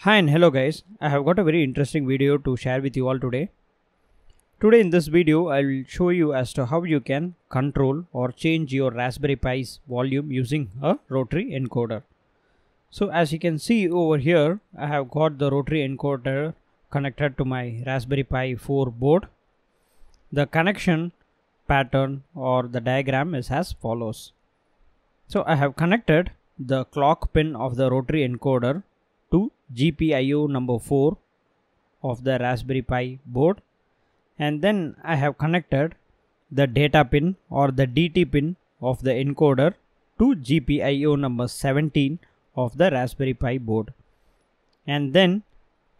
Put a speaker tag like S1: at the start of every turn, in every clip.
S1: Hi and hello guys, I have got a very interesting video to share with you all today. Today in this video I will show you as to how you can control or change your Raspberry Pi's volume using a rotary encoder. So as you can see over here I have got the rotary encoder connected to my Raspberry Pi 4 board. The connection pattern or the diagram is as follows. So I have connected the clock pin of the rotary encoder GPIO number 4 of the Raspberry Pi board. And then I have connected the data pin or the DT pin of the encoder to GPIO number 17 of the Raspberry Pi board. And then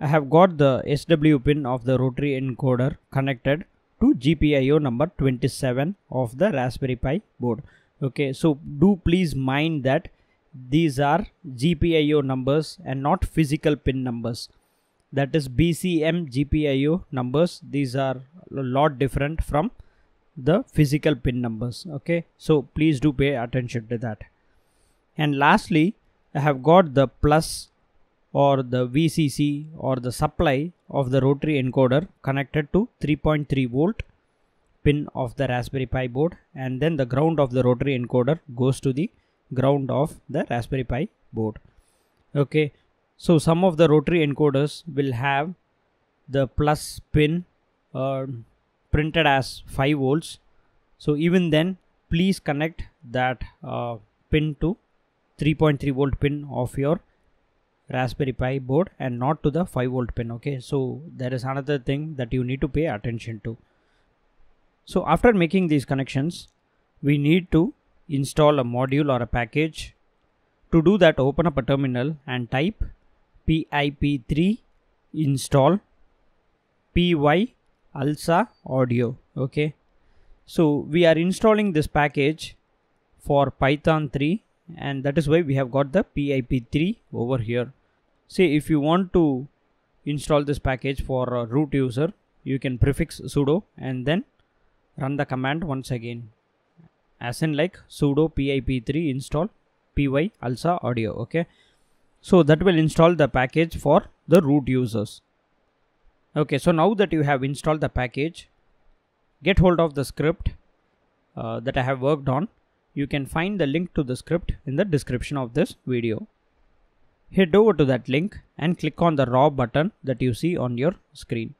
S1: I have got the SW pin of the rotary encoder connected to GPIO number 27 of the Raspberry Pi board. Okay so do please mind that these are GPIO numbers and not physical pin numbers. That is BCM GPIO numbers. These are a lot different from the physical pin numbers. Okay? So please do pay attention to that. And lastly I have got the plus or the VCC or the supply of the rotary encoder connected to 3.3 volt pin of the Raspberry Pi board. And then the ground of the rotary encoder goes to the ground of the Raspberry Pi board. Okay, so some of the rotary encoders will have the plus pin uh, printed as 5 volts. So even then, please connect that uh, pin to 3.3 volt pin of your Raspberry Pi board and not to the 5 volt pin. Okay, so there is another thing that you need to pay attention to. So after making these connections, we need to install a module or a package. To do that open up a terminal and type pip3 install py alsa audio okay? So we are installing this package for python 3 and that is why we have got the pip3 over here. Say if you want to install this package for a root user you can prefix sudo and then run the command once again as in like sudo pip3 install py alsa audio okay? So that will install the package for the root users. Okay so now that you have installed the package get hold of the script uh, that I have worked on. You can find the link to the script in the description of this video. Head over to that link and click on the raw button that you see on your screen.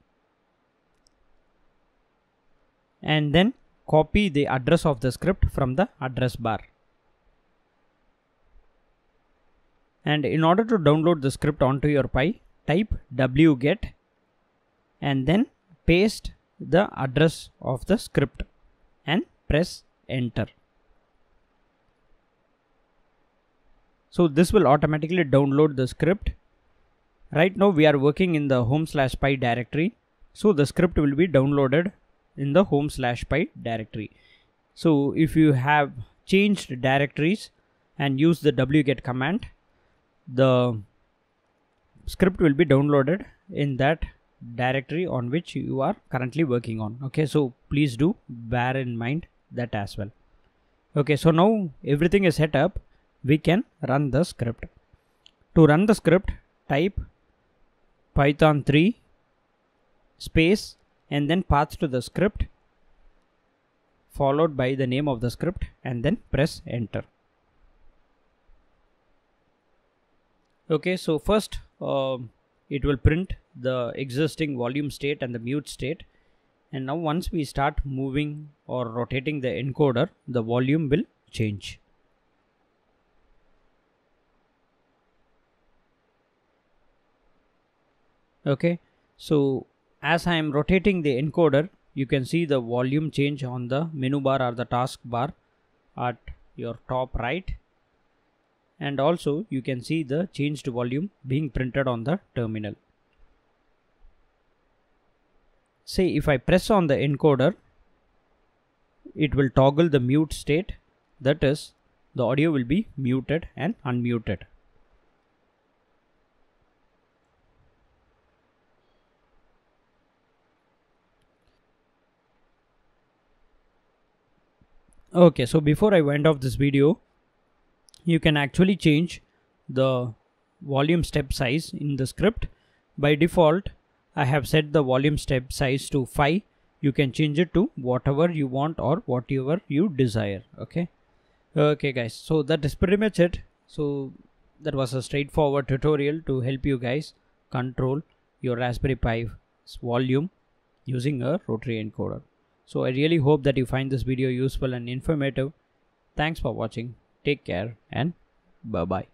S1: And then copy the address of the script from the address bar. And in order to download the script onto your Pi, type wget and then paste the address of the script and press enter. So this will automatically download the script. Right now we are working in the home slash pi directory. So the script will be downloaded in the home slash pi directory. So if you have changed directories and use the wget command, the script will be downloaded in that directory on which you are currently working on. Okay, so please do bear in mind that as well. Okay, so now everything is set up, we can run the script. To run the script, type python 3 space and then path to the script followed by the name of the script and then press enter. Okay, so first uh, it will print the existing volume state and the mute state and now once we start moving or rotating the encoder the volume will change. Okay, so as I am rotating the encoder you can see the volume change on the menu bar or the task bar at your top right and also you can see the changed volume being printed on the terminal. Say if I press on the encoder it will toggle the mute state that is the audio will be muted and unmuted. Okay so before I wind off this video you can actually change the volume step size in the script. By default I have set the volume step size to 5 you can change it to whatever you want or whatever you desire okay? Okay guys so that is pretty much it. So that was a straightforward tutorial to help you guys control your Raspberry Pi volume using a rotary encoder so I really hope that you find this video useful and informative. Thanks for watching. Take care and bye bye